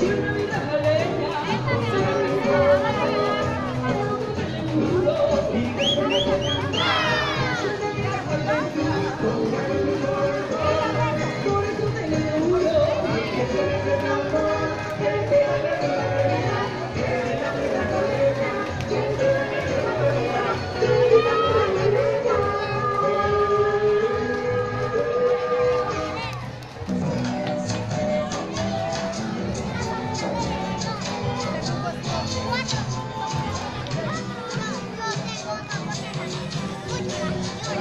you.